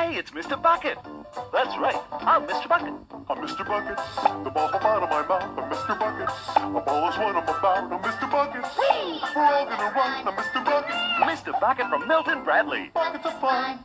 Hey, it's Mr. Bucket. That's right. I'm Mr. Bucket. I'm Mr. Bucket. The ball's come out of my mouth. I'm Mr. Bucket. A ball is what I'm about. I'm Mr. Bucket. We're all gonna run. I'm Mr. Bucket. Mr. Bucket from Milton Bradley. Buckets of fun.